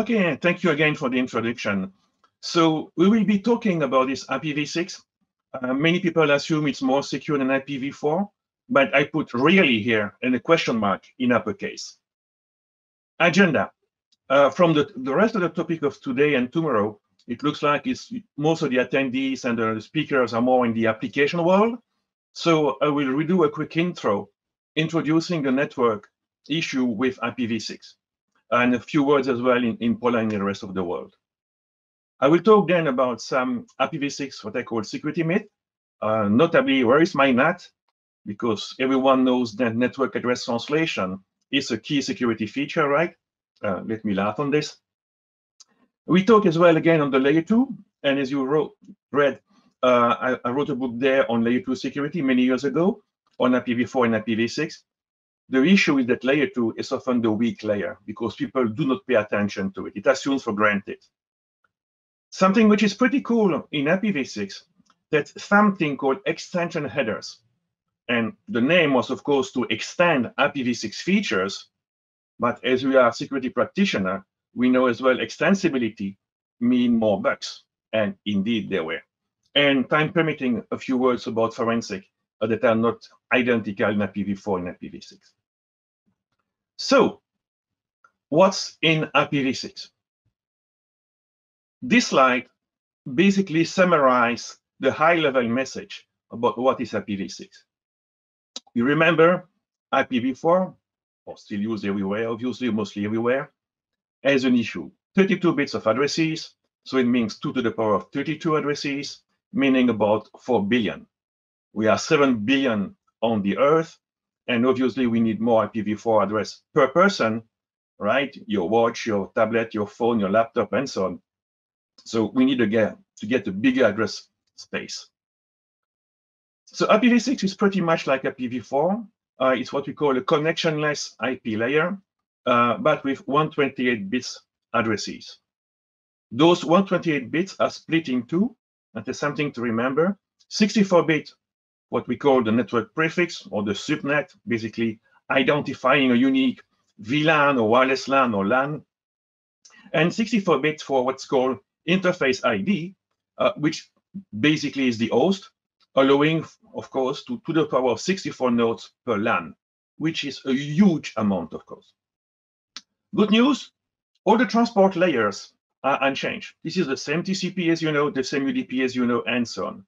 Okay, thank you again for the introduction. So we will be talking about this IPv6. Uh, many people assume it's more secure than IPv4, but I put really here and a question mark in uppercase. Agenda. Uh, from the, the rest of the topic of today and tomorrow, it looks like it's most of the attendees and the speakers are more in the application world. So I will redo a quick intro, introducing the network issue with IPv6, and a few words as well in, in Poland and the rest of the world. I will talk then about some IPv6, what I call security myth, uh, notably, where is my NAT? Because everyone knows that network address translation is a key security feature, right? Uh, let me laugh on this. We talk as well again on the layer two, and as you wrote, read, uh, I, I, wrote a book there on layer two security many years ago on IPv4 and IPv6. The issue is that layer two is often the weak layer because people do not pay attention to it. It assumes for granted. Something which is pretty cool in IPv6, that something called extension headers. And the name was, of course, to extend IPv6 features. But as we are security practitioner, we know as well extensibility mean more bugs. And indeed, there were. And time permitting, a few words about forensic uh, that are not identical in IPv4 and IPv6. So, what's in IPv6? This slide basically summarizes the high-level message about what is IPv6. You remember IPv4, or still used everywhere, obviously, mostly everywhere, as an issue. 32 bits of addresses, so it means 2 to the power of 32 addresses, meaning about 4 billion. We are 7 billion on the Earth, and obviously we need more IPv4 address per person, right? Your watch, your tablet, your phone, your laptop, and so on. So we need again to get a bigger address space. So IPv6 is pretty much like IPv4. Uh, it's what we call a connectionless IP layer, uh, but with 128 bits addresses. Those 128 bits are split in two, and there's something to remember. 64-bit, what we call the network prefix or the subnet, basically identifying a unique VLAN or wireless LAN or LAN, and 64 bits for what's called interface ID, uh, which basically is the host, allowing, of course, to, to the power of 64 nodes per LAN, which is a huge amount, of course. Good news, all the transport layers are unchanged. This is the same TCP as you know, the same UDP as you know, and so on.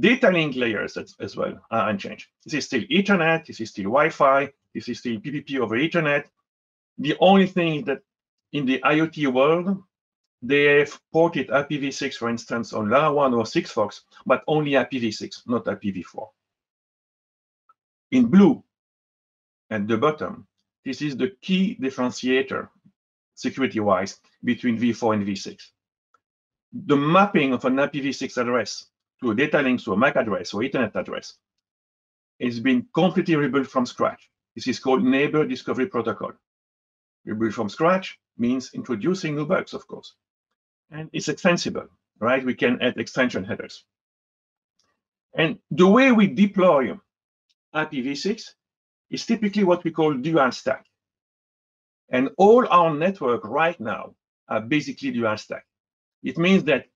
Data link layers as well are unchanged. This is still Ethernet, this is still Wi-Fi, this is still PPP over Ethernet. The only thing that in the IoT world they have ported IPv6, for instance, on LoRaWAN or Sigfox, but only IPv6, not IPv4. In blue, at the bottom, this is the key differentiator, security-wise, between v4 and v6. The mapping of an IPv6 address to a data link to a MAC address or Ethernet address It's been completely rebuilt from scratch. This is called Neighbor Discovery Protocol. Rebuilt from scratch means introducing new bugs, of course and it's extensible, right? We can add extension headers. And the way we deploy IPv6 is typically what we call dual stack. And all our network right now are basically dual stack. It means that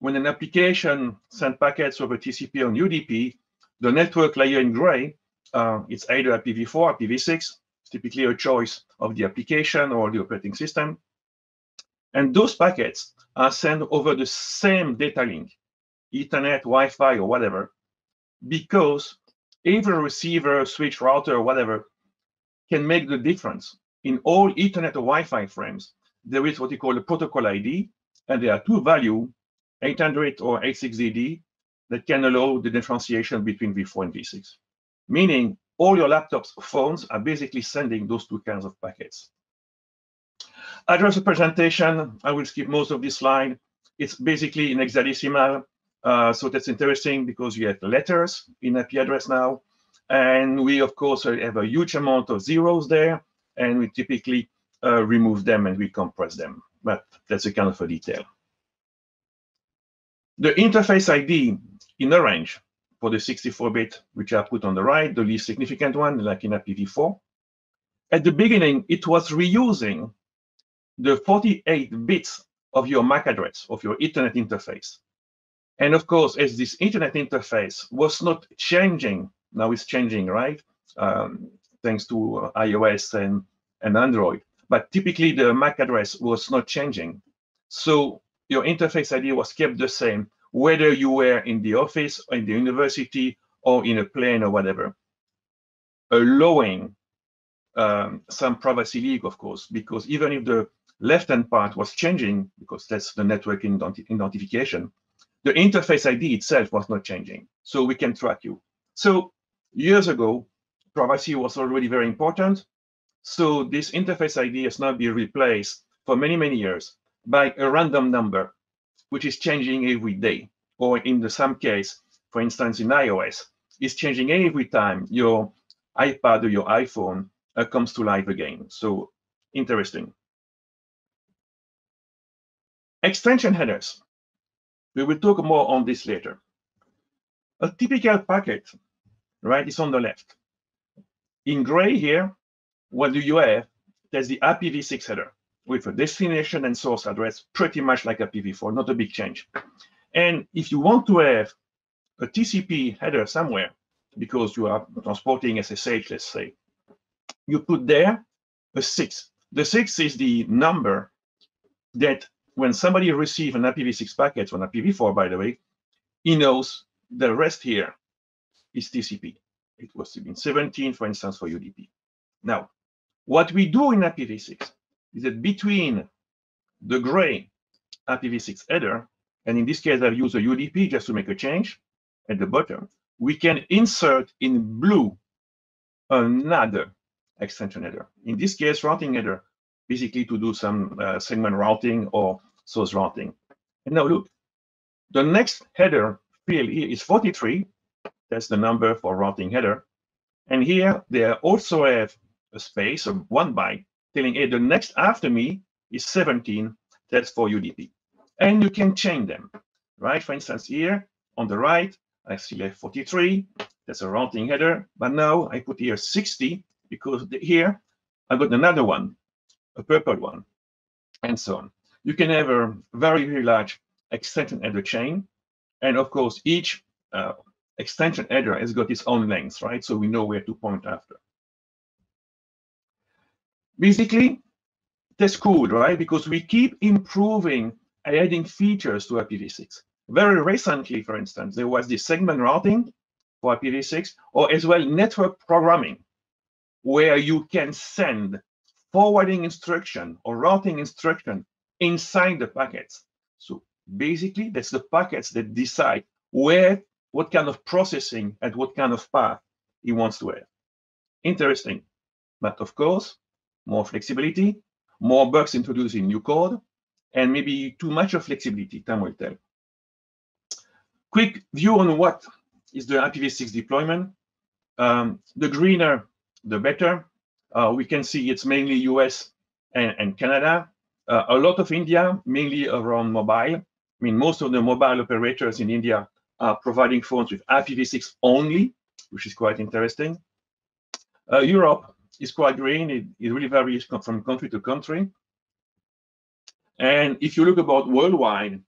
when an application sends packets over TCP or UDP, the network layer in gray, uh, it's either IPv4 or IPv6, typically a choice of the application or the operating system. And those packets are sent over the same data link, Ethernet, Wi-Fi, or whatever, because every receiver, switch, router, or whatever can make the difference. In all Ethernet or Wi-Fi frames, there is what we call a protocol ID, and there are two values, 800 or 86DD, that can allow the differentiation between V4 and V6. Meaning all your laptops, phones are basically sending those two kinds of packets. Address representation, I will skip most of this slide. It's basically in hexadecimal. Uh, so that's interesting because you have letters in IP address now. And we, of course, have a huge amount of zeros there. And we typically uh, remove them and we compress them. But that's a kind of a detail. The interface ID in orange for the 64-bit, which I put on the right, the least significant one, like in IPv4. At the beginning, it was reusing the 48 bits of your MAC address, of your Ethernet interface. And of course, as this Ethernet interface was not changing, now it's changing, right? Um, thanks to uh, iOS and, and Android. But typically the MAC address was not changing. So your interface ID was kept the same, whether you were in the office, or in the university, or in a plane or whatever, allowing um, some privacy leak, of course, because even if the left-hand part was changing, because that's the network identification, the interface ID itself was not changing. So we can track you. So years ago, privacy was already very important. So this interface ID has now been replaced for many, many years by a random number, which is changing every day. Or in the some case, for instance, in iOS, is changing every time your iPad or your iPhone uh, comes to life again. So interesting. Extension headers. We will talk more on this later. A typical packet, right, is on the left. In gray here, what do you have? There's the IPv6 header with a destination and source address, pretty much like a IPv4, not a big change. And if you want to have a TCP header somewhere, because you are transporting SSH, let's say, you put there a six. The six is the number that when somebody receives an IPv6 packet, on IPv4, by the way, he knows the rest here is TCP. It was in 17, for instance, for UDP. Now, what we do in IPv6 is that between the gray IPv6 header, and in this case, I've used a UDP just to make a change at the bottom, we can insert in blue another extension header. In this case, routing header, basically to do some uh, segment routing or source routing. And now look, the next header field here is 43. That's the number for routing header. And here they also have a space of one byte telling, hey, the next after me is 17. That's for UDP. And you can change them, right? For instance, here on the right, I still have 43. That's a routing header. But now I put here 60 because here I got another one, a purple one, and so on. You can have a very, very large extension header chain. And of course, each uh, extension header has got its own length, right? So we know where to point after. Basically, that's cool, right? Because we keep improving adding features to IPv6. Very recently, for instance, there was the segment routing for IPv6, or as well network programming, where you can send forwarding instruction or routing instruction inside the packets. So basically, that's the packets that decide where, what kind of processing and what kind of path he wants to have. Interesting. But of course, more flexibility, more bugs introduced in new code, and maybe too much of flexibility, time will tell. Quick view on what is the IPv6 deployment. Um, the greener, the better. Uh, we can see it's mainly US and, and Canada. Uh, a lot of India, mainly around mobile. I mean, most of the mobile operators in India are providing phones with IPv6 only, which is quite interesting. Uh, Europe is quite green. It, it really varies from country to country. And if you look about worldwide,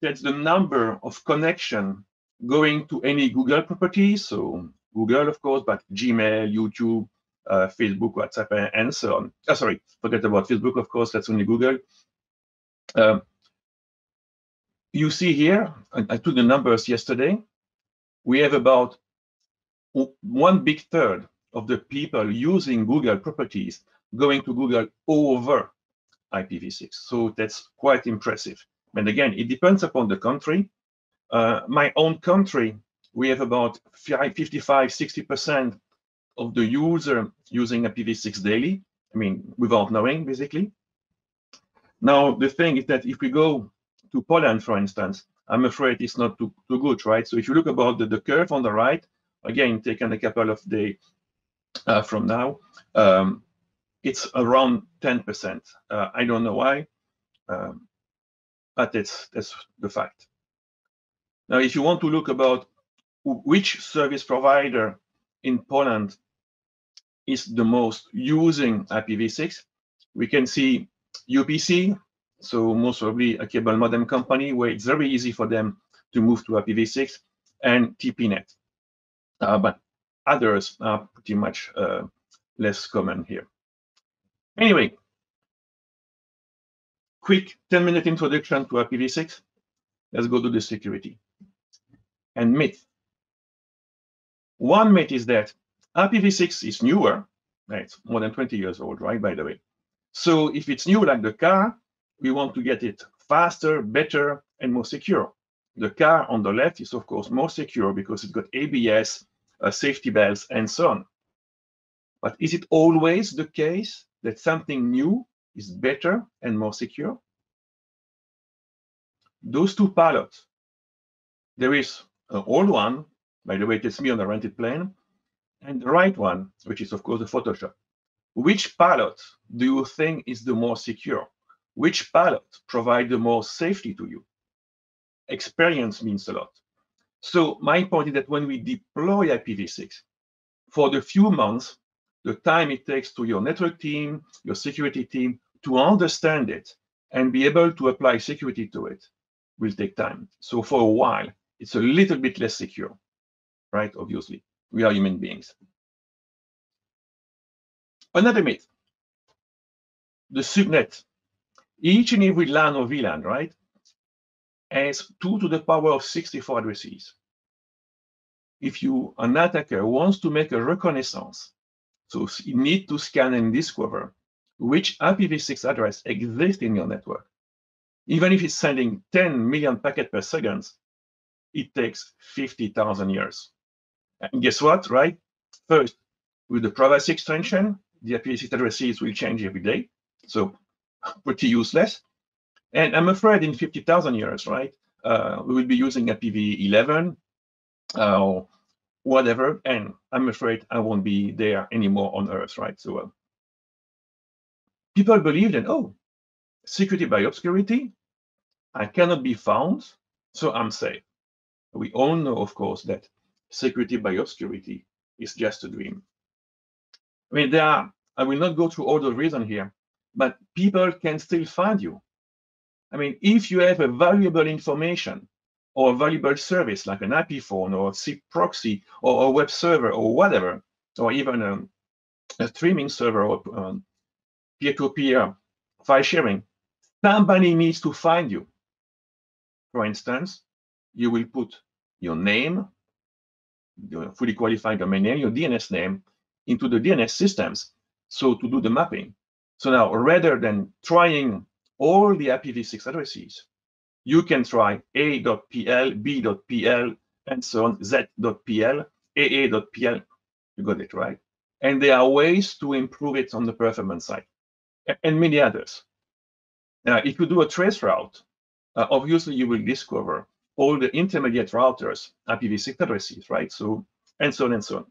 that's the number of connection going to any Google properties. So Google, of course, but Gmail, YouTube, uh, Facebook, WhatsApp, and so on. Oh, sorry, forget about Facebook, of course, that's only Google. Um, you see here, I, I took the numbers yesterday, we have about one big third of the people using Google properties going to Google over IPv6. So that's quite impressive. And again, it depends upon the country. Uh, my own country, we have about 55, 60% of the user using IPv6 daily. I mean, without knowing, basically. Now, the thing is that if we go to Poland, for instance, I'm afraid it's not too, too good, right? So if you look about the, the curve on the right, again, taken a couple of days uh, from now, um, it's around 10%. Uh, I don't know why, um, but it's, the fact. Now, if you want to look about which service provider in Poland is the most using IPv6, we can see UPC, so most probably a cable modem company where it's very easy for them to move to IPv6, and TPNet. Uh, but others are pretty much uh, less common here. Anyway, quick 10 minute introduction to IPv6. Let's go to the security. And myth. One myth is that IPv6 is newer. It's more than 20 years old, right, by the way. So if it's new like the car, we want to get it faster, better, and more secure. The car on the left is, of course, more secure because it's got ABS, uh, safety belts, and so on. But is it always the case that something new is better and more secure? Those two pilots, there is an old one, by the way, it's me on a rented plane, and the right one, which is of course the Photoshop. Which pilot do you think is the more secure? Which pilot provide the most safety to you? Experience means a lot. So my point is that when we deploy IPv6, for the few months, the time it takes to your network team, your security team to understand it and be able to apply security to it will take time. So for a while, it's a little bit less secure, right? Obviously, we are human beings. Another myth, the subnet. Each and every LAN or VLAN, right, has 2 to the power of 64 addresses. If you, an attacker, wants to make a reconnaissance, so you need to scan and discover which IPv6 address exists in your network. Even if it's sending 10 million packets per second, it takes 50,000 years. And guess what, right? First, with the privacy extension, the IPv6 addresses will change every day. So pretty useless. And I'm afraid in 50,000 years, right, uh, we will be using IPv11 uh, or whatever, and I'm afraid I won't be there anymore on Earth, right? So uh, people believe that, oh, security by obscurity, I cannot be found, so I'm safe. We all know, of course, that security by obscurity is just a dream. I mean, there are, I will not go through all the reasons here, but people can still find you. I mean, if you have a valuable information or a valuable service like an IP phone or a SIP proxy or a web server or whatever, or even a, a streaming server or um, peer-to-peer file sharing, somebody needs to find you. For instance, you will put your name, your fully qualified domain name, your DNS name into the DNS systems. So to do the mapping. So now rather than trying all the IPv6 addresses, you can try a.pl, b.pl, and so on, z.pl, aa.pl. You got it right. And there are ways to improve it on the performance side, and many others. Now, if you do a trace route, uh, obviously you will discover all the intermediate routers, IPv6 addresses, right? So, and so on and so on.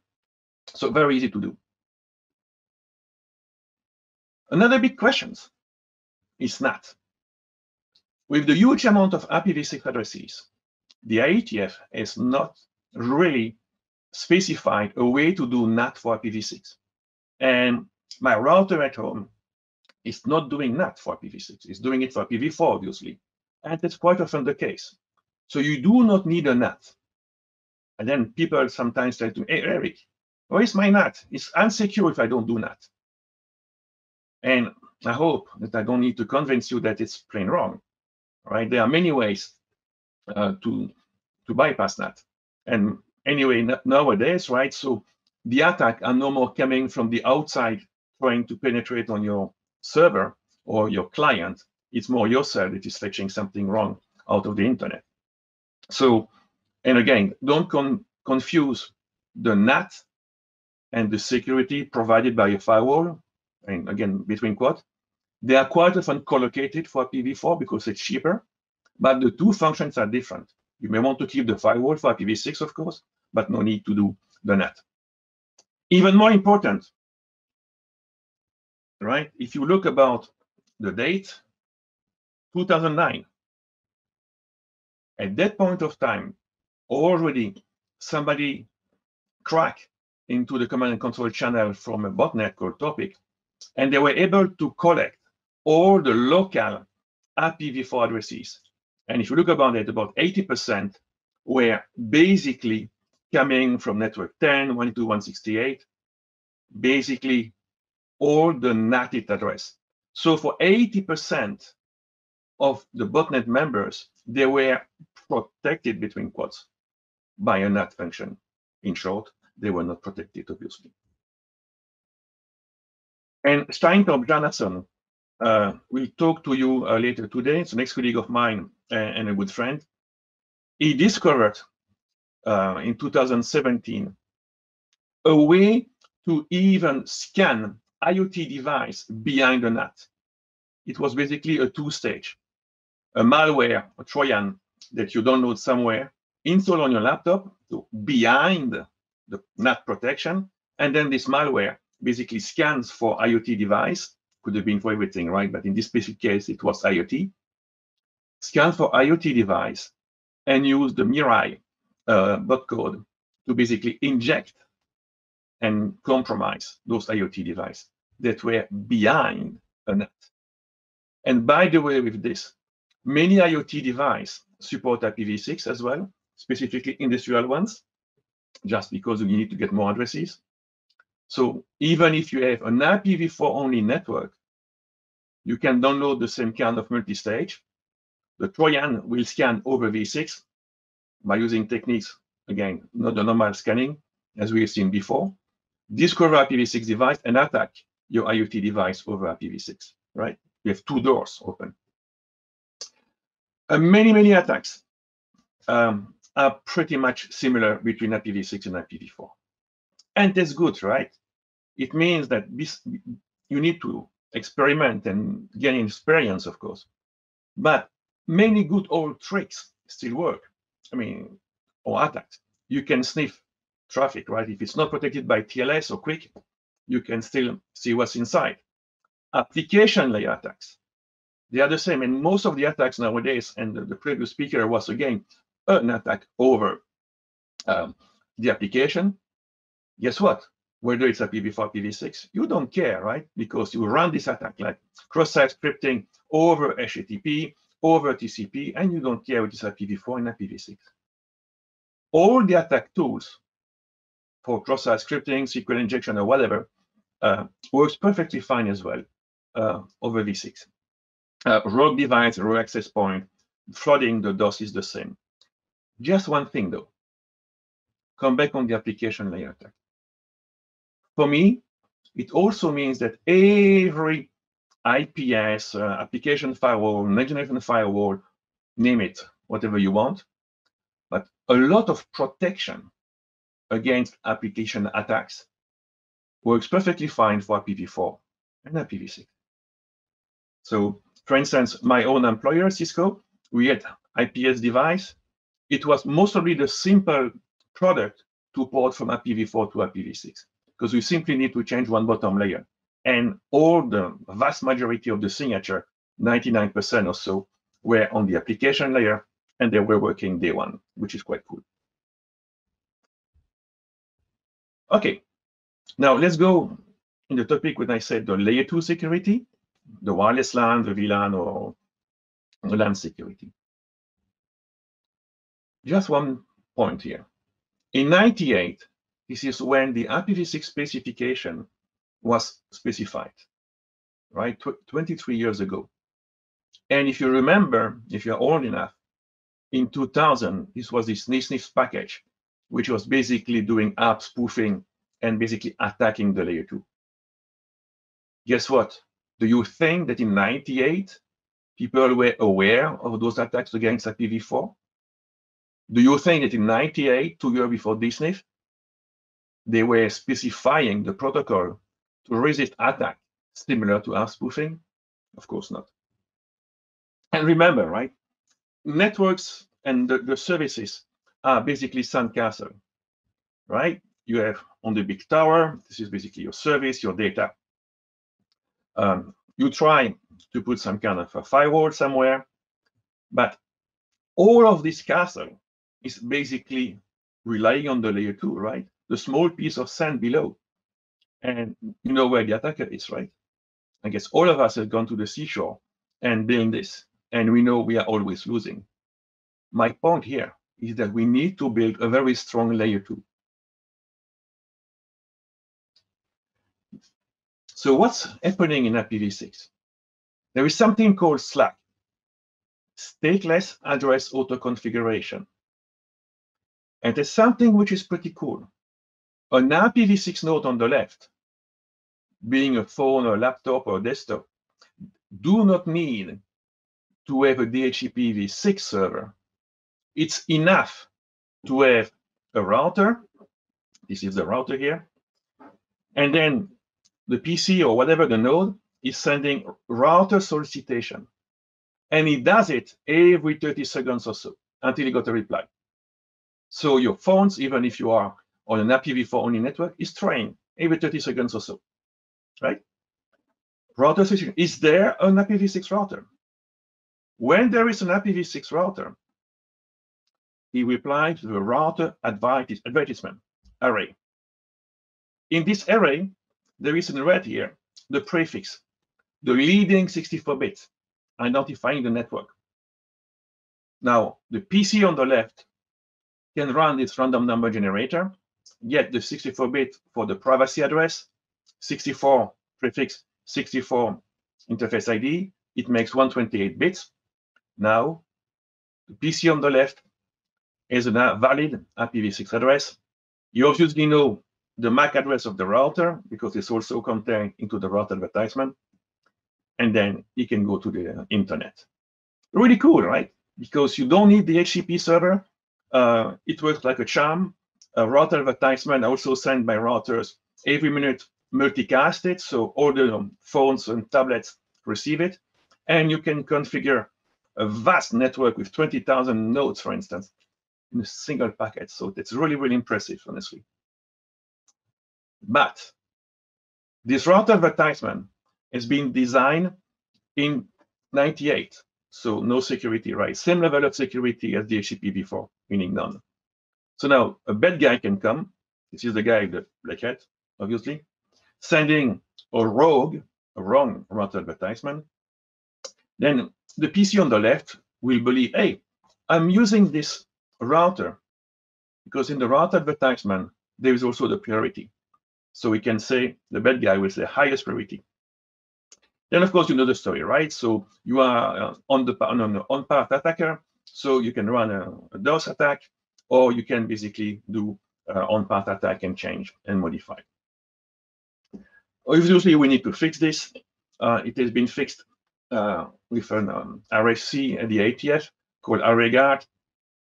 So very easy to do. Another big question is NAT. With the huge amount of IPv6 addresses, the IETF has not really specified a way to do NAT for IPv6. And my router at home is not doing NAT for IPv6. It's doing it for IPv4, obviously. And that's quite often the case. So you do not need a NAT. And then people sometimes say to me, hey, Eric, where is my NAT? It's unsecure if I don't do NAT. And I hope that I don't need to convince you that it's plain wrong, right? There are many ways uh, to to bypass that. And anyway, nowadays, right? So the attack are no more coming from the outside trying to penetrate on your server or your client. It's more yourself that is fetching something wrong out of the internet. So, and again, don't con confuse the NAT and the security provided by a firewall and again, between quotes, they are quite often collocated for IPv4 because it's cheaper, but the two functions are different. You may want to keep the firewall for IPv6, of course, but no need to do the NAT. Even more important, right? If you look about the date, 2009, at that point of time, already somebody cracked into the command and control channel from a botnet called Torpig and they were able to collect all the local IPv4 addresses. And if you look about it, about 80% were basically coming from network 10, 168, basically all the NAT address. So for 80% of the botnet members, they were protected between quotes by a NAT function. In short, they were not protected, obviously. And Steintorp Jonathan uh, will talk to you uh, later today. It's an ex-colleague of mine and, and, a good friend. He discovered uh, in 2017 a way to even scan IoT device behind the NAT. It was basically a two-stage, a malware, a Trojan that you download somewhere, install on your laptop so behind the NAT protection, and then this malware basically scans for IoT device, could have been for everything, right? But in this specific case, it was IoT. Scan for IoT device and use the Mirai uh, bot code to basically inject and compromise those IoT devices that were behind a NAT. And by the way, with this, many IoT devices support IPv6 as well, specifically industrial ones, just because you need to get more addresses. So even if you have an IPv4 only network, you can download the same kind of multi-stage. The Trojan will scan over v6 by using techniques, again, not the normal scanning, as we have seen before. Discover IPv6 device and attack your IoT device over IPv6, right? You have two doors open. Uh, many, many attacks um, are pretty much similar between IPv6 and IPv4. And that's good, right? It means that you need to experiment and gain experience, of course. But many good old tricks still work. I mean, or attacks. You can sniff traffic, right? If it's not protected by TLS or QUIC, you can still see what's inside. Application layer attacks, they are the same. And most of the attacks nowadays, and the, the previous speaker was again an attack over um, the application. Guess what? Whether it's IPv4, IPv6, you don't care, right? Because you run this attack like cross-site scripting over HTTP, over TCP, and you don't care if it's IPv4 and IPv6. All the attack tools for cross-site scripting, SQL injection, or whatever, uh, works perfectly fine as well uh, over v6. Uh, rogue device, rogue access point, flooding the DOS is the same. Just one thing though, come back on the application layer attack. For me, it also means that every IPS, uh, application firewall, next generation firewall, name it, whatever you want, but a lot of protection against application attacks works perfectly fine for IPv4 and IPv6. So, for instance, my own employer, Cisco, we had IPS device. It was mostly the simple product to port from IPv4 to IPv6 because we simply need to change one bottom layer. And all the vast majority of the signature, 99% or so, were on the application layer and they were working day one, which is quite cool. Okay, now let's go in the topic when I said the layer two security, the wireless LAN, the VLAN, or the LAN security. Just one point here. In 98, this is when the IPv6 specification was specified, right? Tw 23 years ago. And if you remember, if you're old enough, in 2000, this was this dsniff package, which was basically doing ARP spoofing and basically attacking the layer two. Guess what? Do you think that in 98, people were aware of those attacks against IPv4? Do you think that in 98, two years before dsniff, they were specifying the protocol to resist attack similar to ARP spoofing? Of course not. And remember, right? Networks and the, the services are basically sandcastle, right? You have on the big tower, this is basically your service, your data. Um, you try to put some kind of a firewall somewhere, but all of this castle is basically relying on the layer two, right? The small piece of sand below. And you know where the attacker is, right? I guess all of us have gone to the seashore and built this, and we know we are always losing. My point here is that we need to build a very strong layer two. So what's happening in IPv6? There is something called SLAAC, stateless address auto configuration. And there's something which is pretty cool. An IPv6 node on the left, being a phone or laptop or desktop, do not need to have a DHCPv6 server. It's enough to have a router. This is the router here. And then the PC or whatever the node is sending router solicitation. And it does it every 30 seconds or so until you got a reply. So your phones, even if you are on an IPv4 only network, is trying every 30 seconds or so, right? Router solicitation. Is there an IPv6 router? When there is an IPv6 router, he replied to the router advertisement RA. In this RA, there is in red here the prefix, the leading 64 bits identifying the network. Now, the PC on the left can run its random number generator, get the 64 bit for the privacy address, 64 prefix, 64 interface ID. It makes 128 bits. Now, the PC on the left is a valid IPv6 address. You obviously know the MAC address of the router because it's also contained into the router advertisement. And then you can go to the internet. Really cool, right? Because you don't need the DHCP server. Uh, it works like a charm. A router advertisement also sent by routers every minute multicast it. So all the phones and tablets receive it. And you can configure a vast network with 20,000 nodes, for instance, in a single packet. So that's really, really impressive, honestly. But this router advertisement has been designed in 98. So no security, right? Same level of security as DHCP before, meaning none. So now a bad guy can come. This is the guy, the black hat, obviously, sending a rogue, a wrong router advertisement. Then the PC on the left will believe, hey, I'm using this router because in the router advertisement, there is also the priority. So we can say the bad guy will say highest priority. Then, of course, you know the story, right? So you are uh, on the on an on-path attacker, so you can run a, a, DOS attack, or you can basically do uh, on-path attack and change and modify. Obviously, we need to fix this. Uh, it has been fixed uh, with an um, RFC at the IETF called RA-Guard,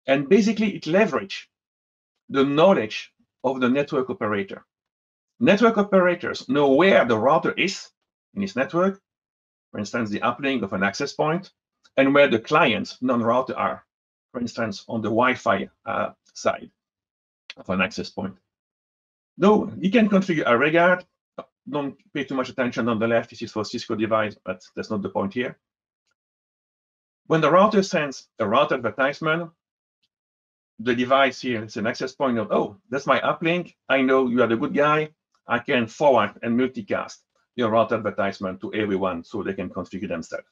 and basically it leverages the knowledge of the network operator. Network operators know where the router is in its network, for instance, the uplink of an access point, and where the clients, non-router, are, for instance, on the Wi-Fi uh, side of an access point. Though you can configure RA-Guard, don't pay too much attention on the left. This is for Cisco device, but that's not the point here. When the router sends a router advertisement, the device here is an access point of, oh, that's my uplink. I know you are the good guy. I can forward and multicast your router advertisement to everyone so they can configure themselves.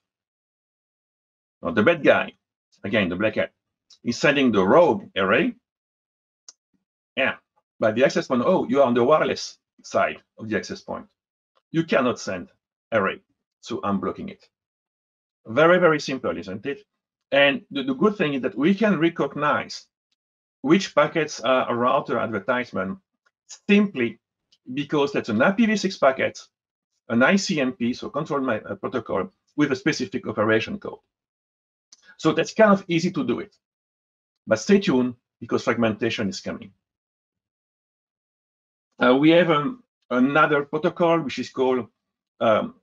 Now, the bad guy, again, the black hat, is sending the rogue RA. Yeah, by the access point, oh, you are on the wireless side of the access point. You cannot send RA, so I'm blocking it. Very, very simple, isn't it? And the, the good thing is that we can recognize which packets are a router advertisement simply because that's an IPv6 packet, an ICMP, so control my uh, protocol, with a specific operation code. So that's kind of easy to do it. But stay tuned because fragmentation is coming. Uh, we have um, another protocol which is called, um,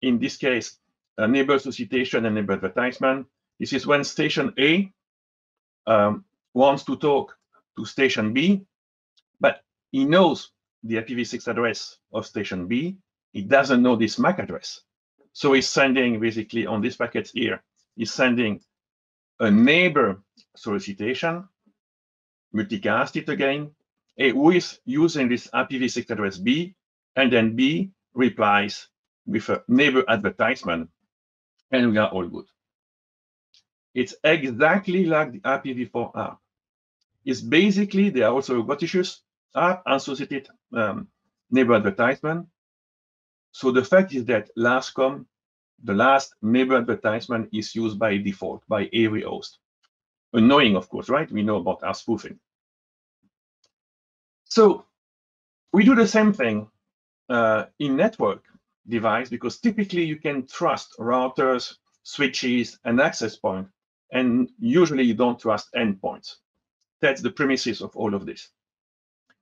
in this case, neighbor solicitation and neighbor advertisement. This is when station A um, wants to talk to station B, but he knows the IPv6 address of station B. He doesn't know this MAC address. So he's sending basically on this packet here, he's sending a neighbor solicitation, multicast it again, a, who is using this IPv6 address B, and then B replies with a neighbor advertisement, and we are all good. It's exactly like the IPv4 ARP. It's basically, they are also roboticus ARP associated um, neighbor advertisement. So the fact is that last come, the last neighbor advertisement is used by default by every host. Annoying, of course, right? We know about ARP spoofing. So we do the same thing uh, in network device because typically you can trust routers, switches, and access point, and usually you don't trust endpoints. That's the premises of all of this.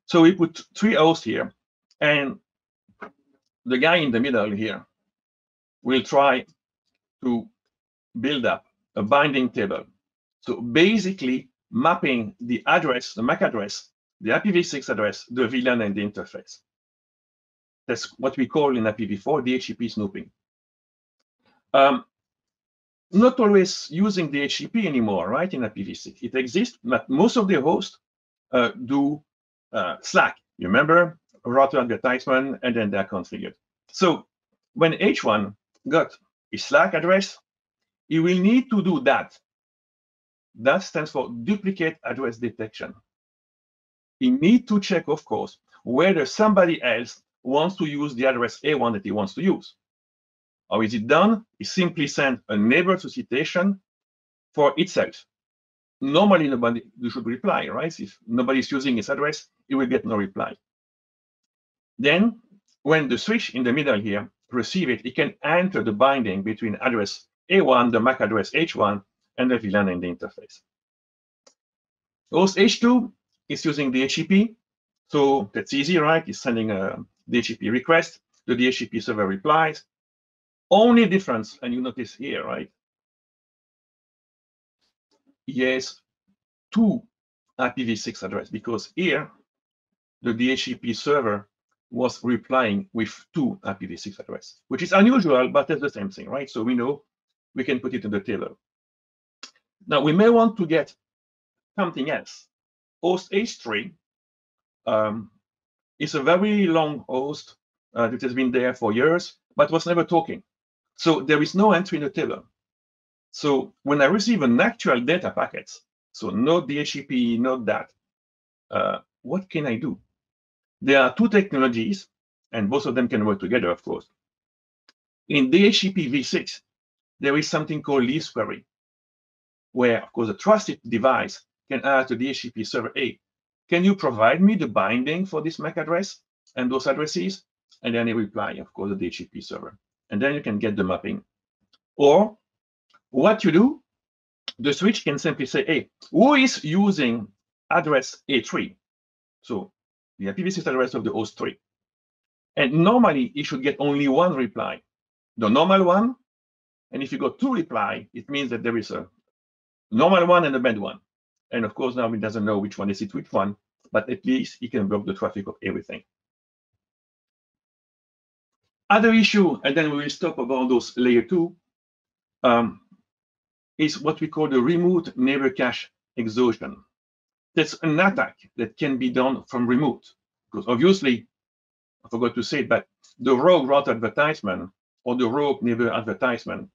So we put three hosts here, and the guy in the middle here will try to build up a binding table. So basically mapping the address, the MAC address, the IPv6 address, the VLAN, and the interface. That's what we call in IPv4 DHCP snooping. Um, not always using DHCP anymore, right, in IPv6. It exists, but most of the hosts uh, do uh, SLAAC. You remember? router advertisement, and then they're configured. So when H1 got a SLAAC address, he will need to do that. That stands for duplicate address detection. He need to check, of course, whether somebody else wants to use the address A1 that he wants to use. How is it done? He simply sends a neighbor citation for itself. Normally, nobody should reply, right? If nobody is using his address, he will get no reply. Then, when the switch in the middle here receive it, it can enter the binding between address A1, the MAC address H1, and the VLAN in the interface. Host H2 is using DHCP, so that's easy, right? It's sending a DHCP request. The DHCP server replies. Only difference, and you notice here, right? Yes, two IPv6 address because here the DHCP server was replying with two IPv6 address, which is unusual, but it's the same thing, right? So we know we can put it in the table. Now we may want to get something else. Host H3 um, is a very long host uh, that has been there for years, but was never talking. So there is no entry in the table. So when I receive an actual data packet, so no DHCP, not that, uh, what can I do? There are two technologies, and both of them can work together, of course. In DHCP v6, there is something called lease query, where, of course, a trusted device can ask the DHCP server, hey, can you provide me the binding for this MAC address and those addresses? And then it reply, of course, the DHCP server. And then you can get the mapping. Or what you do, the switch can simply say, hey, who is using address A3? So the IPv6 address of the host 3. And normally, it should get only one reply, the normal one. And if you got two reply, it means that there is a normal one and a bad one. And of course, now it doesn't know which one is it which one, but at least it can block the traffic of everything. Other issue, and then we will stop about those layer two, um, is what we call the remote neighbor cache exhaustion. That's an attack that can be done from remote. Because obviously, I forgot to say but the rogue route advertisement or the rogue neighbor advertisement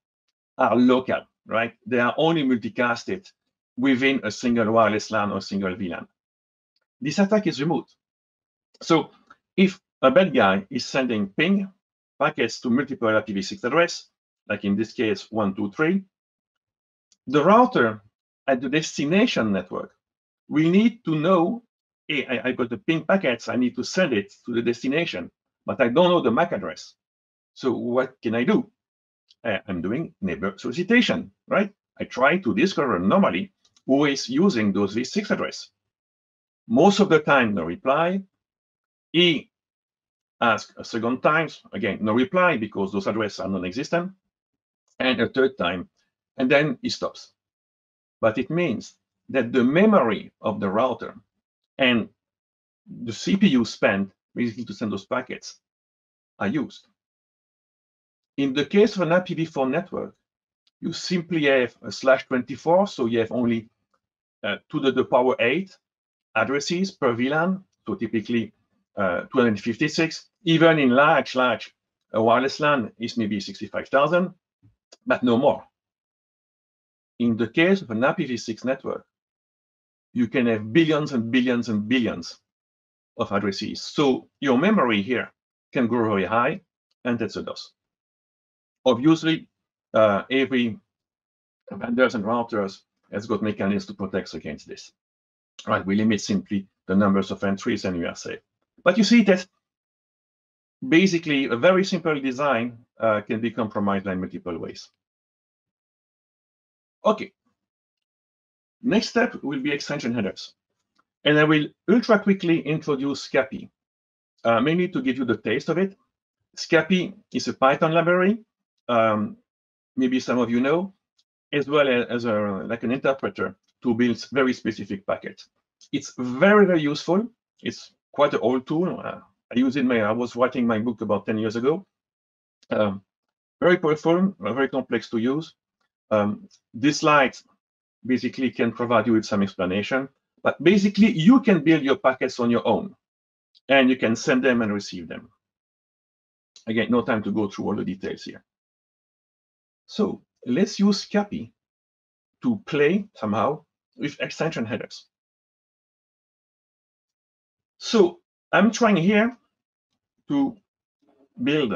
are local, right? They are only multicasted within a single wireless LAN or single VLAN. This attack is remote. So if a bad guy is sending ping packets to multiple IPv6 address, like in this case, 123, the router at the destination network we need to know, hey, I, I got the ping packets, I need to send it to the destination, but I don't know the MAC address. So what can I do? Uh, I'm doing neighbor solicitation, right? I try to discover normally who is using those v6 address. Most of the time, no reply. He asks a second time, again, no reply because those addresses are non-existent. And a third time, and then he stops. But it means that the memory of the router and the CPU spent basically to send those packets are used. In the case of an IPv4 network, you simply have a slash 24, so you have only uh, to the, power 8 addresses per VLAN, so typically uh, 256. Even in large, large A wireless LAN is maybe 65,000, but no more. In the case of an IPv6 network, you can have billions and billions and billions of addresses. So your memory here can grow very high, and that's a loss. Obviously, uh, every vendors and routers has got mechanisms to protect against this. Right, we limit simply the numbers of entries and we are safe. But you see that basically a very simple design uh, can be compromised in multiple ways. Okay. Next step will be extension headers. And I will ultra quickly introduce Scapy, uh, mainly to give you the taste of it. Scapy is a Python library. Um, maybe some of you know, as well as a, like an interpreter to build very specific packets. It's very, very useful. It's quite an old tool. Uh, I use it. My, I was writing my book about 10 years ago. Um, very powerful, very complex to use. Um, this slide basically can provide you with some explanation, but basically you can build your packets on your own and you can send them and receive them. Again, no time to go through all the details here. So let's use Scapy to play somehow with extension headers. So I'm trying here to build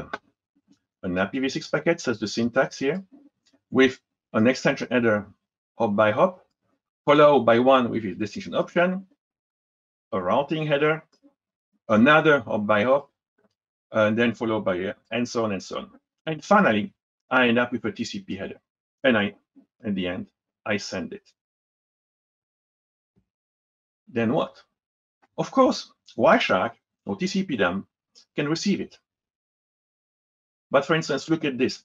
an IPv6 packet, says the syntax here, with an extension header hop by hop, followed by one with its destination option, a routing header, another hop by hop, and then followed by and so on and so on. And finally, I end up with a TCP header. And I, at the end, I send it. Then what? Of course, Wireshark or TCP can receive it. But for instance, look at this.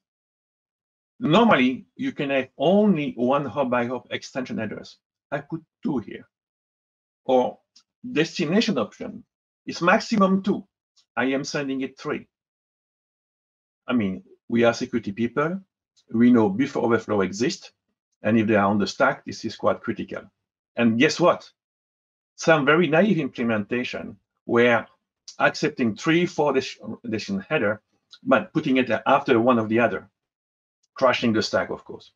Normally, you can have only one hop by hop extension address. I put two here. Or destination option is maximum two. I am sending it three. I mean, we are security people. We know buffer overflow exists. And if they are on the stack, this is quite critical. And guess what? Some very naive implementation where accepting three, four destination header, but putting it after one of the other, crashing the stack, of course.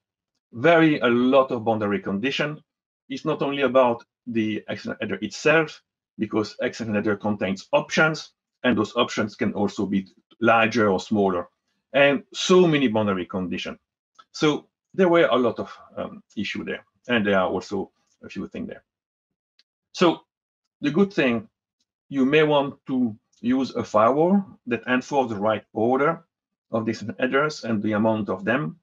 Very a lot of boundary condition. It's not only about the external header itself, because external header contains options, and those options can also be larger or smaller and so many boundary conditions. So there were a lot of um, issue there, and there are also a few things there. So the good thing, you may want to use a firewall that enforce the right order of these headers and the amount of them.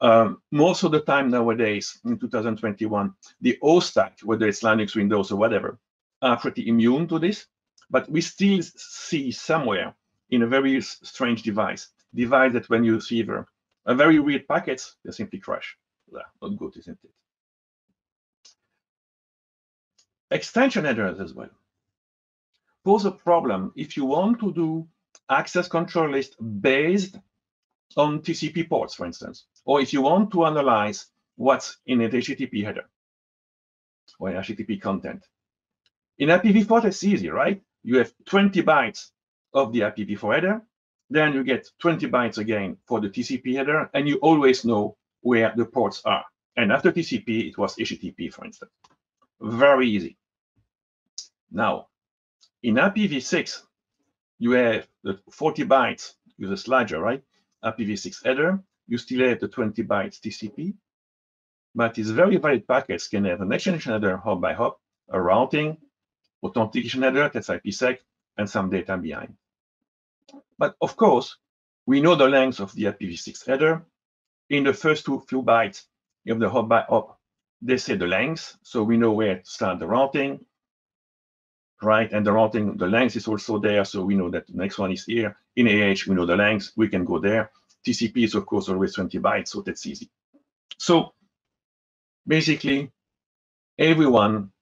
Um, most of the time nowadays, in 2021, the host stack, whether it's Linux, Windows, or whatever, are pretty immune to this. But we still see somewhere in a very strange device device that when you receive a, very weird packet, they simply crash. Yeah, not good, isn't it? Extension headers as well pose a problem if you want to do access control list based on TCP ports, for instance, or if you want to analyze what's in a HTTP header or HTTP content. In IPv4, it's easy, right? You have 20 bytes of the IPv4 header, then you get 20 bytes again for the TCP header, and you always know where the ports are. And after TCP, it was HTTP, for instance. Very easy. Now, in IPv6, you have the 40 bytes with a slider, right? IPv6 header, you still have the 20 bytes TCP, but these very valid packets can have an extension header hop by hop, a routing, authentication header, that's IPsec, and some data behind. But of course, we know the length of the IPv6 header. In the first two few bytes of the hop by hop, they say the length, so we know where to start the routing, right? And the routing, the length is also there, so we know that the next one is here. In AH, we know the length, we can go there. TCP is, of course, always 20 bytes, so that's easy. So basically, everyone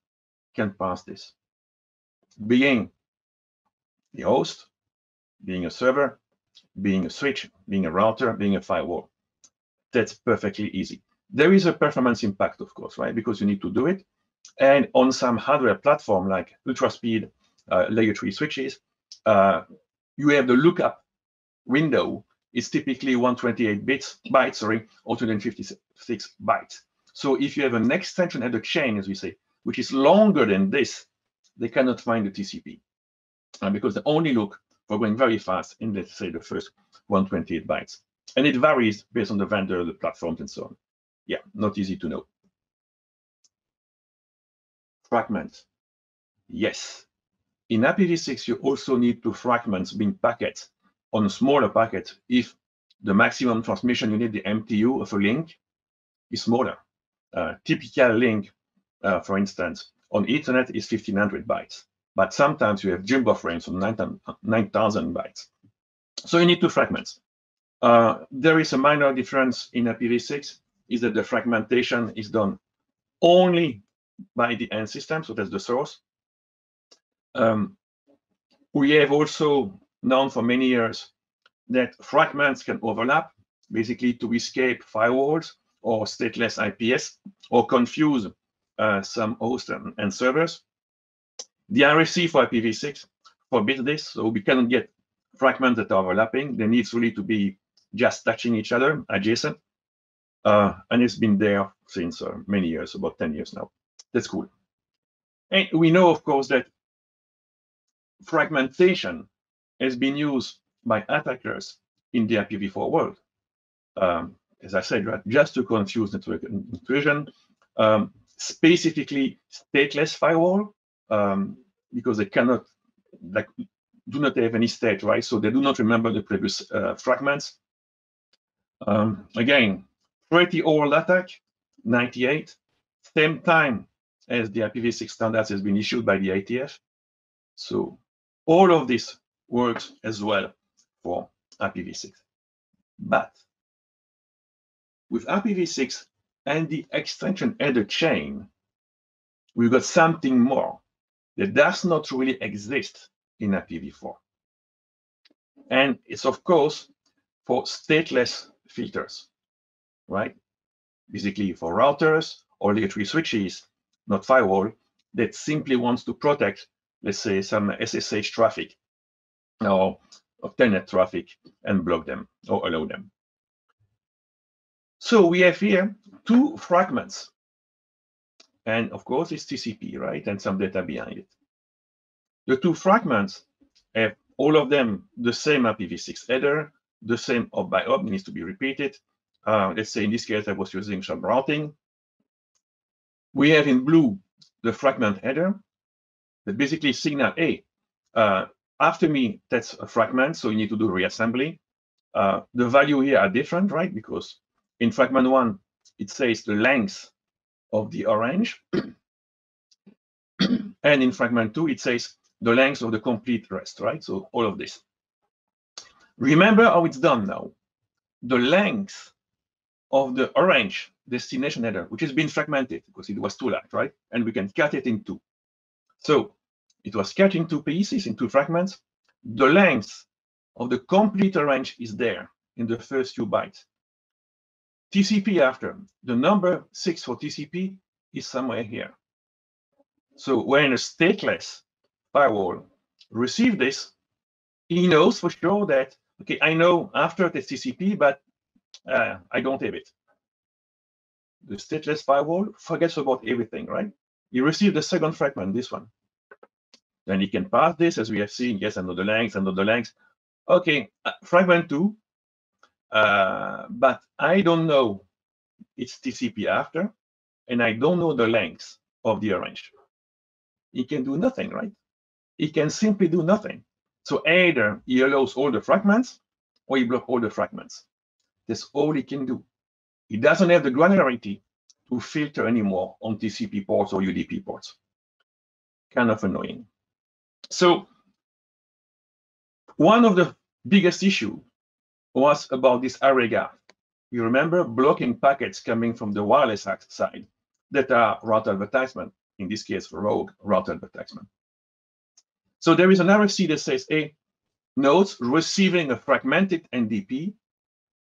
can pass this. Being the host, being a server, being a switch, being a router, being a firewall. That's perfectly easy. There is a performance impact, of course, right? Because you need to do it. And on some hardware platform like ultra speed uh, layer 3 switches, uh, you have the lookup window it's typically 128 bits, bytes, sorry, or 256 bytes. So if you have an extension header chain, as we say, which is longer than this, they cannot find the TCP uh, because they only look for going very fast in, let's say, the first 128 bytes. And it varies based on the vendor, the platforms, and so on. Yeah, not easy to know. Fragment. Yes. In IPv6, you also need to fragment bin packets on a smaller packet if the maximum transmission unit, the MTU of a link, is smaller. Uh, typical link, uh, for instance, on Ethernet is 1500 bytes, but sometimes you have jumbo frames of 9000 bytes. So you need two fragments. Uh, there is a minor difference in IPv6, is that the fragmentation is done only by the end system, so that's the source. Um, we have also known for many years that fragments can overlap, basically to escape firewalls or stateless IPS or confuse uh, some hosts and, and, servers. The RFC for IPv6 forbids this, so we cannot get fragments that are overlapping. They need really to be just touching each other, adjacent. Uh, and it's been there since uh, many years, about 10 years now. That's cool. And we know, of course, that fragmentation has been used by attackers in the IPv4 world. Um, as I said, right, just to confuse network intrusion, um, specifically stateless firewall, um, because they cannot, like, do not have any state, right? So they do not remember the previous uh, fragments. Um, again, pretty old attack, 98, same time as the IPv6 standards has been issued by the IETF. So all of this works as well for IPv6. But with IPv6 and the extension header chain, we've got something more that does not really exist in IPv4. And it's, of course, for stateless filters, right? Basically for routers or layer 3 switches, not firewall, that simply wants to protect, let's say, some SSH traffic or telnet traffic and block them or allow them. So we have here two fragments. And of course, it's TCP, right? And some data behind it. The two fragments have all of them the same IPv6 header, the same hop by hop needs to be repeated. Uh, let's say in this case, I was using some routing. We have in blue the fragment header that basically signal, hey, uh, after me, that's a fragment, so you need to do reassembly. Uh, the value here are different, right? Because in fragment one, it says the length of the orange. and in fragment two, it says the length of the complete rest, right? So all of this. Remember how it's done now. The length of the orange destination header, which has been fragmented because it was too large, right? And we can cut it in two. So it was cut into pieces, into fragments. The length of the complete range is there in the first few bytes. TCP after, the number six for TCP is somewhere here. So when a stateless firewall receives this, he knows for sure that, okay, I know after the TCP, but uh, I don't have it. The stateless firewall forgets about everything, right? He received the second fragment, this one. Then you can pass this, as we have seen, yes, another length, another length. Okay, uh, fragment two, uh, but I don't know it's TCP after, and I don't know the length of the arrange. He can do nothing, right? He can simply do nothing. So either he allows all the fragments or he blocks all the fragments. That's all he can do. He doesn't have the granularity to filter anymore on TCP ports or UDP ports. Kind of annoying. So one of the biggest issue was about this RA-Guard. You remember blocking packets coming from the wireless side that are route advertisement, in this case, rogue route advertisement. So there is an RFC that says, hey, nodes receiving a fragmented NDP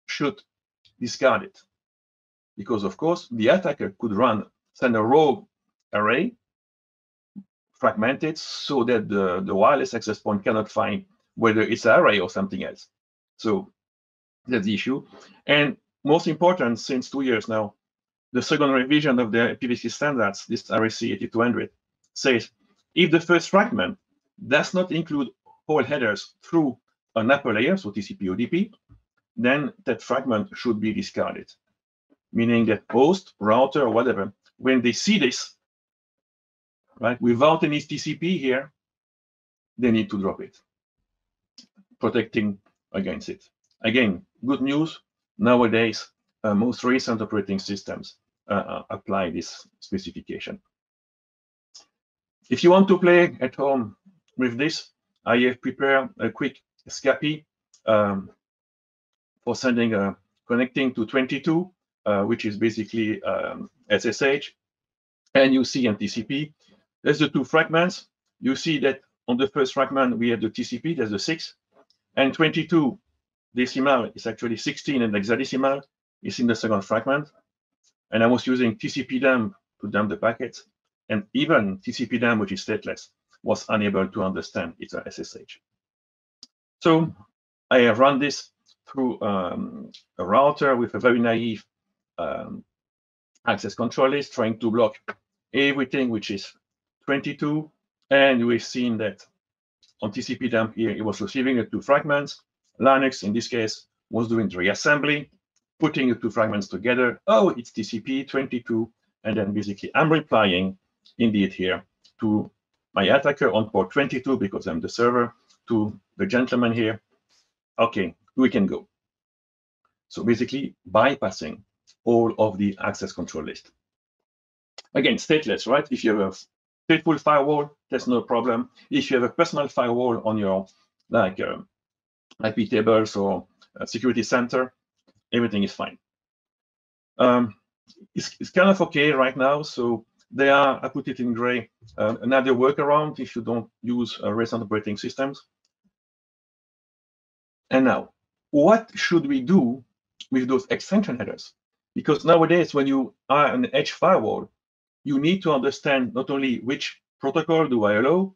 should discard it. Because of course, the attacker could run, send a rogue RA fragmented so that the, the wireless access point cannot find whether it's an RA or something else. So That's the issue. And most important, since two years now, the second revision of the IPv6 standards, this RFC 8200, says if the first fragment does not include all headers through an upper layer, so TCP UDP, then that fragment should be discarded. Meaning that host, router, or whatever, when they see this, right, without any TCP here, they need to drop it, protecting against it. Again, good news, nowadays, uh, most recent operating systems uh, uh, apply this specification. If you want to play at home with this, I have prepared a quick Scapy um, for sending a connecting to 22, uh, which is basically um, SSH, and you see TCP. There's the two fragments. You see that on the first fragment, we have the TCP, there's the six, and 22 decimal is actually 16 and hexadecimal is in the second fragment. And I was using tcpdump to dump the packets. And even tcpdump, which is stateless, was unable to understand it's a SSH. So I have run this through um, a router with a very naive um, access control list, trying to block everything which is 22. And we've seen that on tcpdump here, it was receiving the two fragments. Linux, in this case, was doing the reassembly, putting the two fragments together. Oh, it's TCP 22. And then basically I'm replying indeed here to my attacker on port 22 because I'm the server to the gentleman here. Okay, we can go. So basically bypassing all of the access control list. Again, stateless, right? If you have a stateful firewall, that's no problem. If you have a personal firewall on your like uh, iptables or security center, everything is fine. Um, it's, it's, kind of okay right now. So they are, I put it in gray, uh, another workaround if you don't use uh, recent operating systems. And now, what should we do with those extension headers? Because nowadays, when you are an edge firewall, you need to understand not only which protocol do I allow,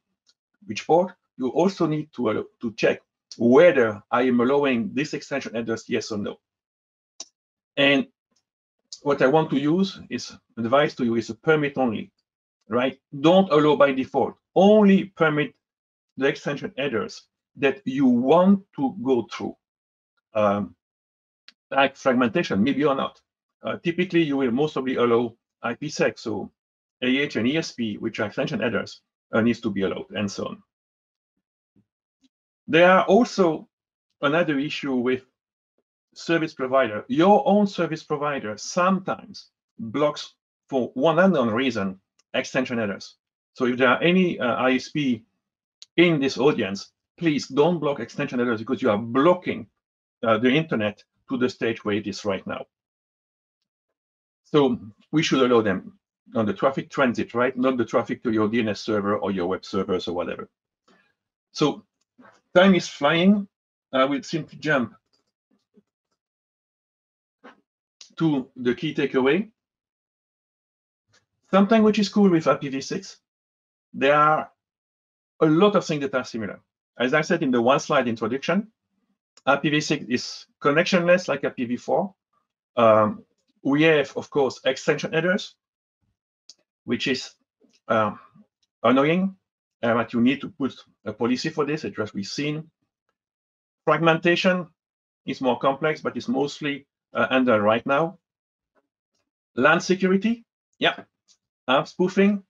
which port, you also need to, allow, to check whether I am allowing this extension headers, yes or no. And what I want to use is advice to you is a permit only, right? Don't allow by default. Only permit the extension headers that you want to go through. Um, like fragmentation, maybe or not. Uh, typically, you will most probably allow IPsec, so AH and ESP, which are extension headers, uh, needs to be allowed, and so on. There are also another issue with service provider. Your own service provider sometimes blocks for one unknown reason extension headers. So if there are any uh, ISP in this audience, please don't block extension headers because you are blocking uh, the internet to the stage where it is right now. So we should allow them on the traffic transit, right? Not the traffic to your DNS server or your web servers or whatever. So time is flying. I will simply jump to the key takeaway. Something which is cool with IPv6, there are a lot of things that are similar. As I said in the one slide introduction, IPv6 is connectionless like IPv4. Um, we have, of course, extension headers, which is uh, annoying, uh, but you need to put a policy for this, it just be seen. Fragmentation is more complex, but it's mostly uh, under right now. LAN security, yeah. Uh, spoofing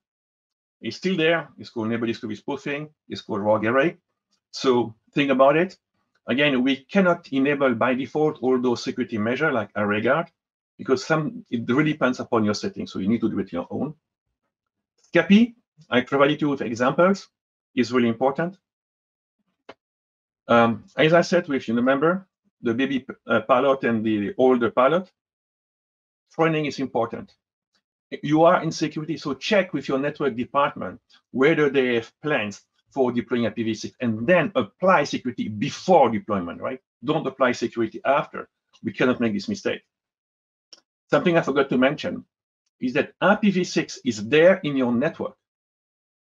is still there. It's called neighbor discovery spoofing. It's called rogue RA. So think about it. Again, we cannot enable by default all those security measures like RA-Guard because some it really depends upon your settings. So you need to do it your own. Scapy, I provided you with examples, is really important. Um, as I said, if you remember, the baby uh, pilot and the older pilot, training is important. You are in security, so check with your network department whether they have plans for deploying IPv6 and then apply security before deployment, right? Don't apply security after. We cannot make this mistake. Something I forgot to mention is that IPv6 is there in your network,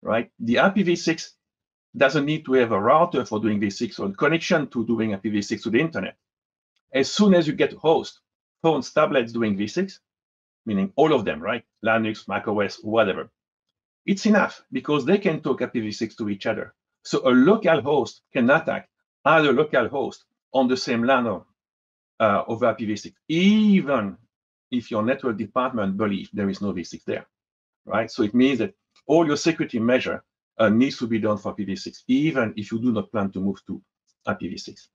right? The IPv6 doesn't need to have a router for doing V6 or connection to doing IPv6 to the internet. as soon as you get host, phones, tablets doing v6, meaning all of them, right? Linux, Mac OS, whatever. It's enough because they can talk IPv6 to each other. So a local host can attack other local host on the same LAN uh, over IPv6, even if your network department believes there is no v6 there, right? So it means that all your security measure uh, needs to be done for IPv6, even if you do not plan to move to IPv6.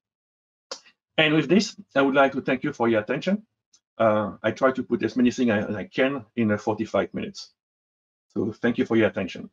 And with this, I would like to thank you for your attention. Uh, I try to put as many things as I can in uh, 45 minutes. So thank you for your attention.